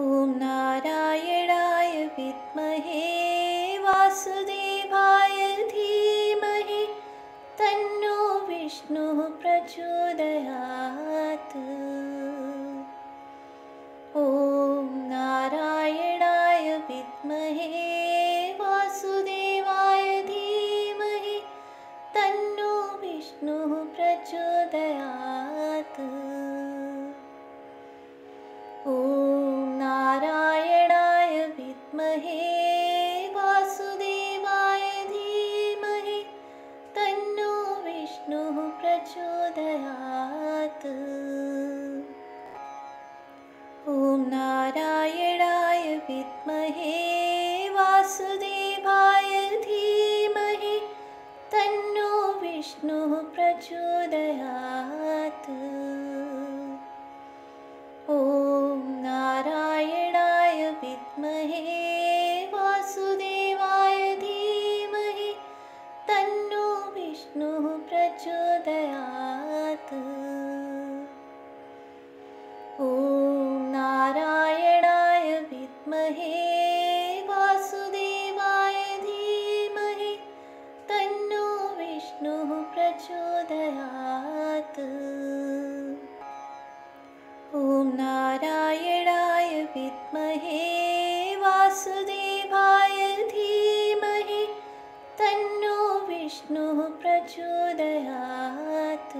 ॐ नारायणाय वासुदेवाय धीमहि तन्नो विष्णुः प्रचोदयात् प्रचोदयात्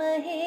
महे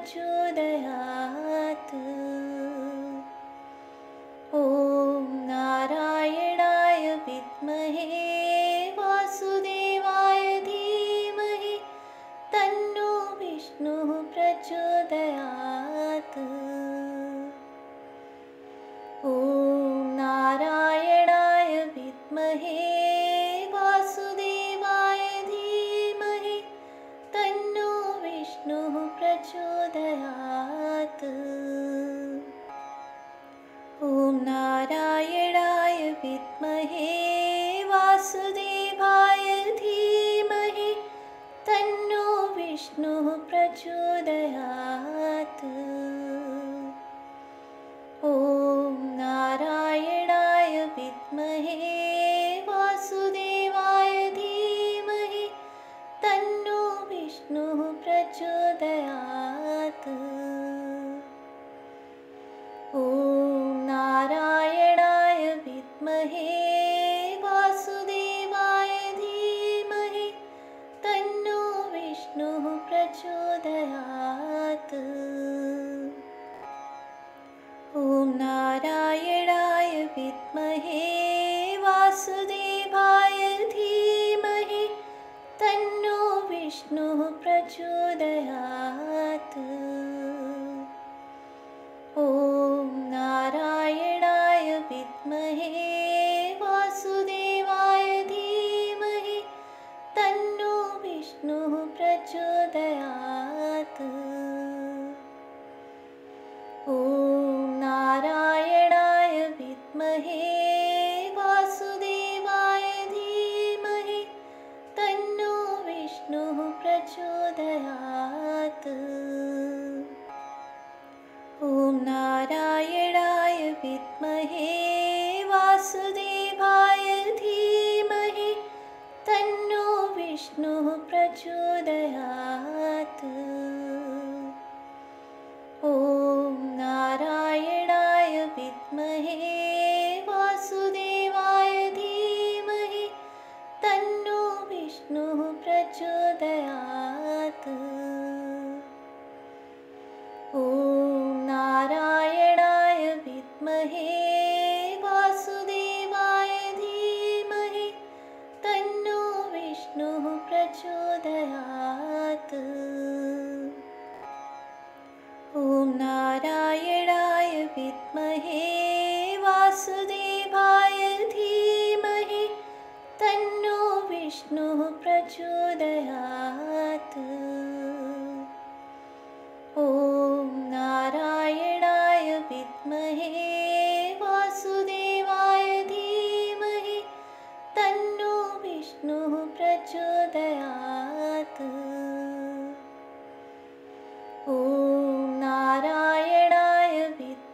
प्रचोदयात् ॐ नारायणाय विद्महे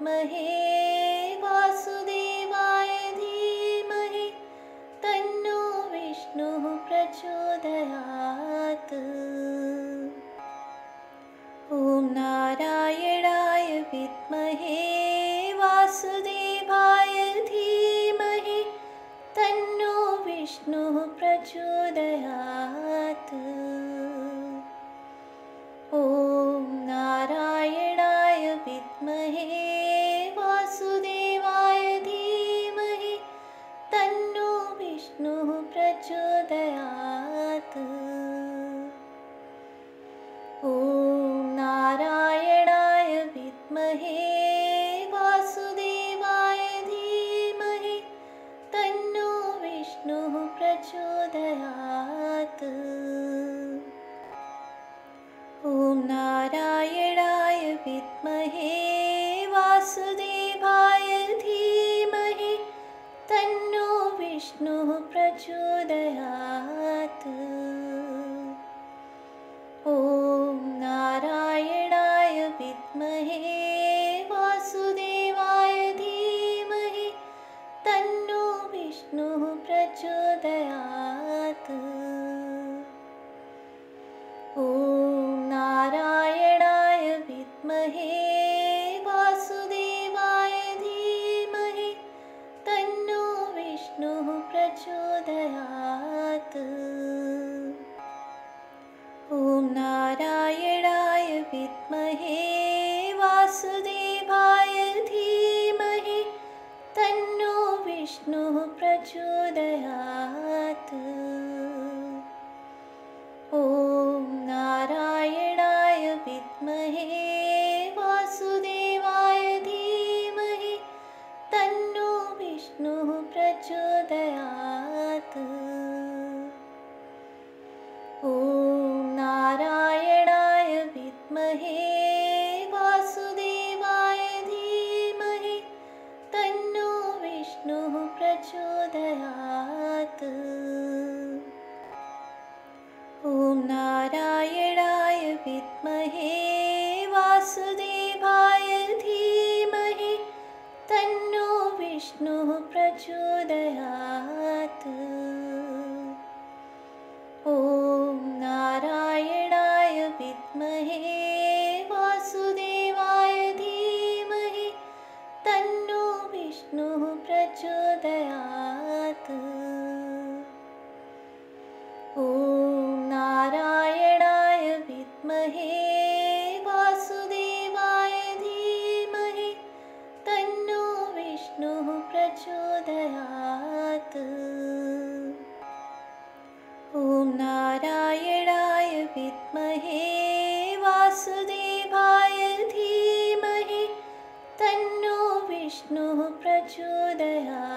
विद्महे विष्णुः प्रचोदयात् प्रचोदयात्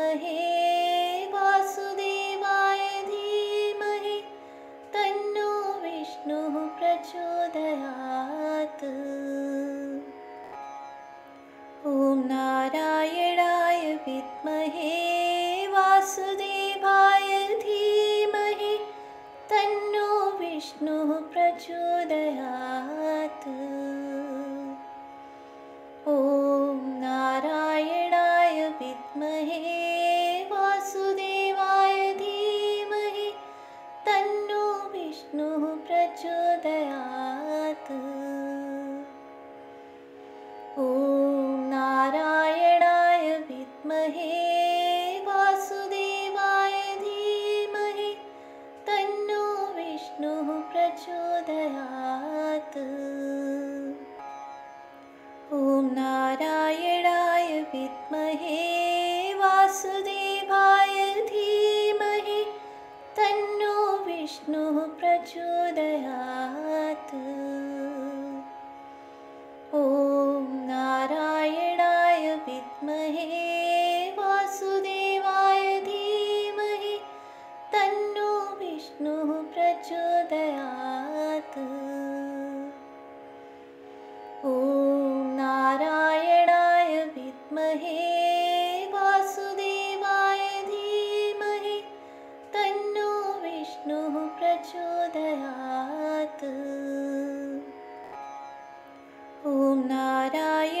विद्महे विष्णुः प्रचोदयात् नारायणाय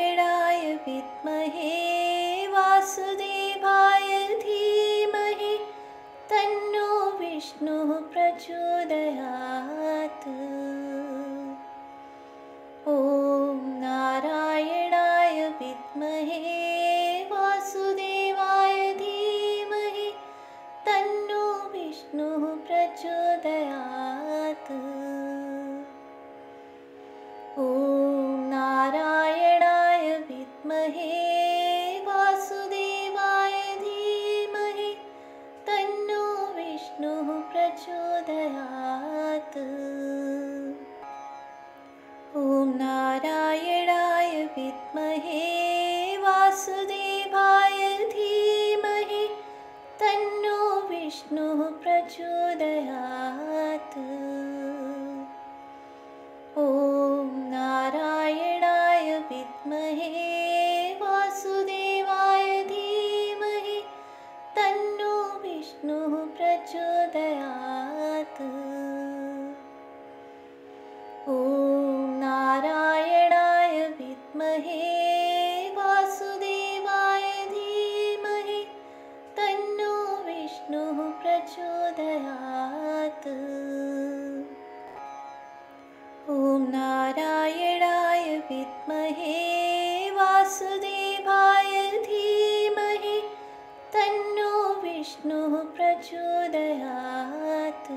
प्रचोदयात्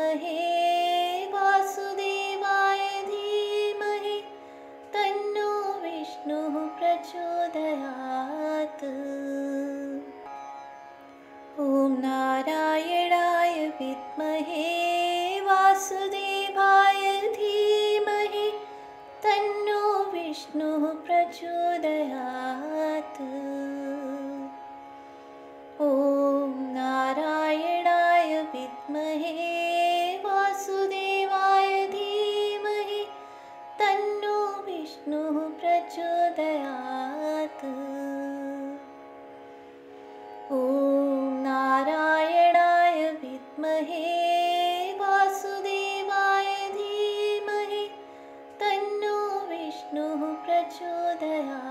विद्महे प्रचोदयात्